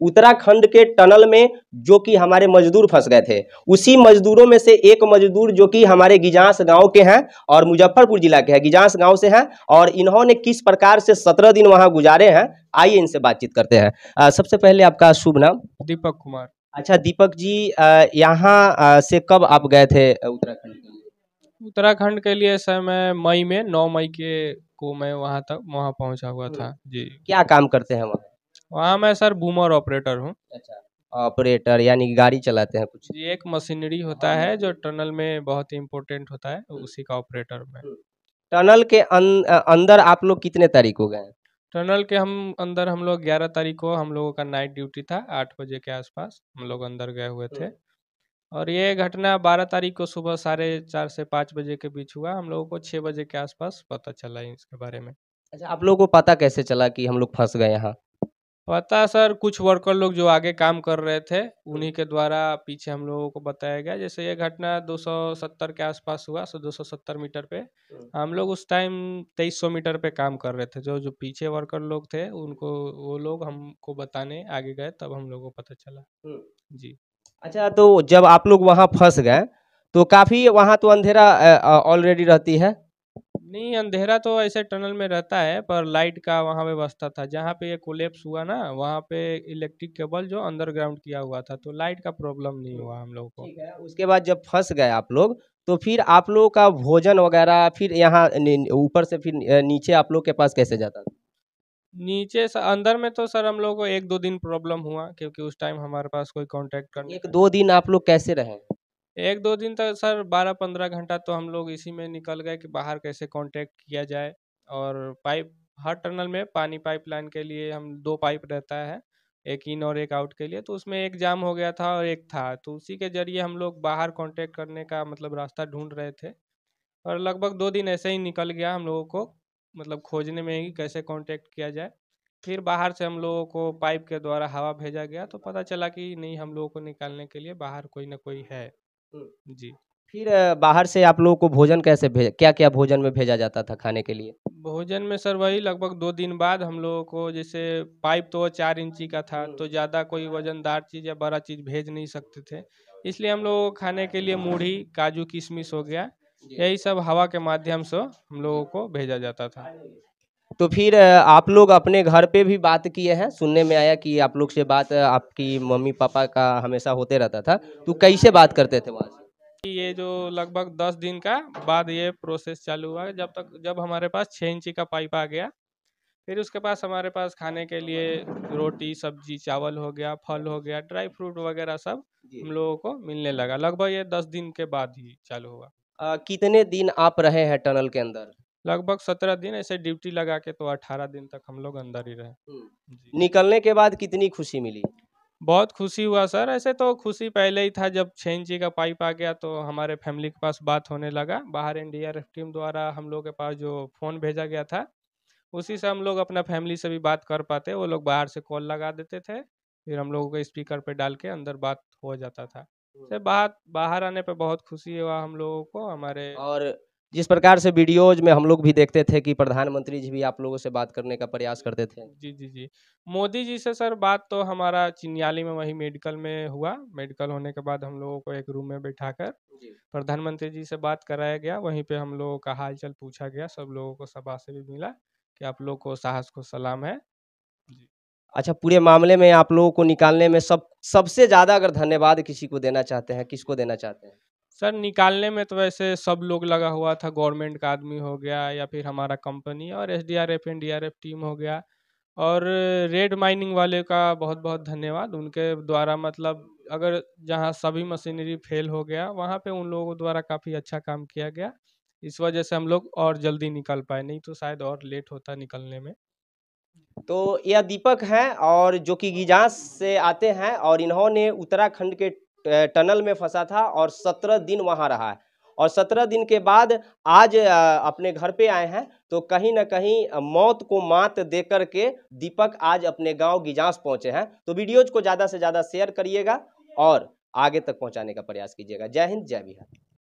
उत्तराखंड के टनल में जो कि हमारे मजदूर फंस गए थे। उसी मजदूरों में से एक मजदूर जो कि हमारे गिजांस गाँव के हैं और मुजफ्फरपुर जिला के हैं गिजास गाँव से हैं और इन्होंने किस प्रकार से सत्रह दिन वहाँ गुजारे हैं आइए इनसे बातचीत करते हैं। अ, सबसे पहले आपका शुभ नाम? दीपक कुमार। अच्छा दीपक जी यहाँ से कब आप गए थे उत्तराखंड उत्तराखंड के लिए सर मैं मई में नौ मई के को मैं वहाँ तक वहाँ पहुँचा हुआ था। जी। क्या काम करते हैं वहाँ? वहाँ मैं सर बूमर ऑपरेटर हूँ। अच्छा ऑपरेटर यानी कि गाड़ी चलाते हैं कुछ? ये एक मशीनरी होता है। जो टनल में बहुत ही इम्पोर्टेंट होता है उसी का ऑपरेटर में। टनल के अ, अंदर आप लोग कितने तारीख को गए? टनल के हम अंदर हम लोग ग्यारह तारीख को हम लोगों का नाइट ड्यूटी था आठ बजे के आसपास हम लोग अंदर गए हुए थे। और ये घटना बारह तारीख को सुबह साढ़े चार से पाँच बजे के बीच हुआ हम लोगों को छः बजे के आसपास पता चला इसके बारे में। अच्छा आप लोगों को पता कैसे चला कि हम लोग फंस गए यहाँ? पता सर कुछ वर्कर लोग जो आगे काम कर रहे थे उन्हीं के द्वारा पीछे हम लोगों को बताया गया। जैसे ये घटना 270 के आसपास हुआ सो 270 मीटर पे। हम लोग उस टाइम 2300 मीटर पे काम कर रहे थे। जो जो पीछे वर्कर लोग थे उनको वो लोग हमको बताने आगे गए तब हम लोगों को पता चला। जी। अच्छा तो जब आप लोग वहाँ फंस गए तो काफ़ी वहाँ तो अंधेरा ऑलरेडी रहती है? नहीं अंधेरा तो ऐसे टनल में रहता है पर लाइट का वहाँ व्यवस्था था। जहाँ पे ये कोलेप्स हुआ ना वहाँ पे इलेक्ट्रिक केबल जो अंडरग्राउंड किया हुआ था तो लाइट का प्रॉब्लम नहीं हुआ हम लोग को। ठीक है उसके बाद जब फंस गए आप लोग तो फिर आप लोगों का भोजन वगैरह फिर यहाँ ऊपर से फिर नीचे आप लोग के पास कैसे जाता था? नीचे अंदर में तो सर हम लोग को एक दो दिन प्रॉब्लम हुआ क्योंकि उस टाइम हमारे पास कोई कांटेक्ट करने एक दो दिन आप लोग कैसे रहे? एक दो दिन तक सर बारह पंद्रह घंटा तो हम लोग इसी में निकल गए कि बाहर कैसे कांटेक्ट किया जाए। और पाइप, हर टनल में पानी पाइपलाइन के लिए हम दो पाइप रहता है, एक इन और एक आउट के लिए। तो उसमें एक जाम हो गया था और एक था। तो उसी के ज़रिए हम लोग बाहर कांटेक्ट करने का मतलब रास्ता ढूंढ रहे थे। और लगभग दो दिन ऐसे ही निकल गया हम लोगों को मतलब खोजने में ही कैसे कांटेक्ट किया जाए। फिर बाहर से हम लोगों को पाइप के द्वारा हवा भेजा गया। तो पता चला कि नहीं, हम लोगों को निकालने के लिए बाहर कोई ना कोई है। जी। फिर बाहर से आप लोगों को भोजन कैसे भेज क्या क्या भोजन में भेजा जाता था खाने के लिए? भोजन में सर वही लगभग दो दिन बाद हम लोगों को जैसे पाइप तो चार इंची का था तो ज़्यादा कोई वजनदार चीज़ या बड़ा चीज़ भेज नहीं सकते थे। इसलिए हम लोगों को खाने के लिए मूढ़ी काजू किशमिश हो गया यही सब हवा के माध्यम से हम लोगों को भेजा जाता था। तो फिर आप लोग अपने घर पे भी बात किए हैं? सुनने में आया कि आप लोग से बात आपकी मम्मी पापा का हमेशा होते रहता था। तो कैसे बात करते थे वहाँ से? ये जो लगभग दस दिन का बाद ये प्रोसेस चालू हुआ जब तक जब हमारे पास छः इंची का पाइप आ गया फिर उसके पास हमारे पास खाने के लिए रोटी सब्ज़ी चावल हो गया फल हो गया ड्राई फ्रूट वगैरह सब हम लोगों को मिलने लगा। लगभग ये दस दिन के बाद ही चालू हुआ। अ, कितने दिन आप रहे हैं टनल के अंदर? लगभग सत्रह दिन ऐसे ड्यूटी लगा के तो अठारह दिन तक हम लोग अंदर ही रहे। निकलने के बाद कितनी खुशी मिली? बहुत खुशी हुआ सर ऐसे तो खुशी पहले ही था जब छः इंची का पाइप आ गया तो हमारे फैमिली के पास बात होने लगा। बाहर एनडीआरएफ टीम द्वारा हम लोग के पास जो फ़ोन भेजा गया था उसी से हम लोग अपना फैमिली से भी बात कर पाते वो लोग बाहर से कॉल लगा देते थे फिर हम लोगों को स्पीकर पे डाल के अंदर बात हो जाता था। से बाहर बाहर आने पे बहुत खुशी हुआ हम लोगों को हमारे और जिस प्रकार से वीडियोज़ में हम लोग भी देखते थे कि प्रधानमंत्री जी भी आप लोगों से बात करने का प्रयास करते थे। जी जी जी। मोदी जी से सर बात तो हमारा चिन्याली में वही मेडिकल में हुआ। मेडिकल होने के बाद हम लोगों को एक रूम में बैठाकर प्रधानमंत्री जी से बात कराया गया। वहीं पे हम लोगों का हालचाल पूछा गया। सब लोगों को सभा से भी मिला कि आप लोग को साहस को सलाम है। अच्छा पूरे मामले में आप लोगों को निकालने में सब सबसे ज़्यादा अगर धन्यवाद किसी को देना चाहते हैं किसको देना चाहते हैं? सर, निकालने में तो वैसे सब लोग लगा हुआ था, गवर्नमेंट का आदमी हो गया या फिर हमारा कंपनी और एस डी आर टीम हो गया। और रेड माइनिंग वाले का बहुत बहुत धन्यवाद। उनके द्वारा मतलब अगर जहाँ सभी मशीनरी फेल हो गया, वहाँ पे उन लोगों द्वारा काफ़ी अच्छा काम किया गया। इस वजह से हम लोग और जल्दी निकल पाए, नहीं तो शायद और लेट होता निकलने में। तो यह दीपक हैं और जो कि गिजास से आते हैं और इन्होंने उत्तराखंड के टनल में फंसा था और सत्रह दिन वहाँ रहा है। और सत्रह दिन के बाद आज अपने घर पे आए हैं तो कहीं ना कहीं मौत को मात दे कर के दीपक आज अपने गाँव गिजास पहुँचे हैं। तो वीडियोज़ को ज़्यादा से ज़्यादा शेयर करिएगा और आगे तक पहुँचाने का प्रयास कीजिएगा। जय हिंद, जय बिहार।